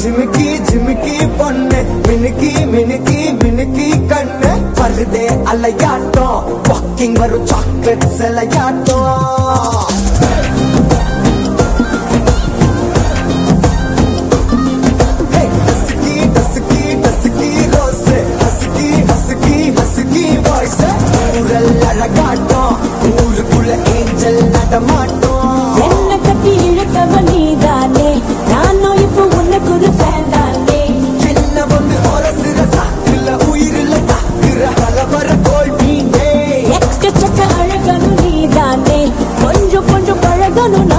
झिमकी झिमकी पन्ने मिनकी मिनकी मिनकी कन्ने வருதே அலையாட்டம் வாக்கிங் வரும் சாக்லேட் விளையாட்டம் மாட்டோம் ஊருக்குள்ள ஏஞ்சல் நடமாட்டோம் no, no, no.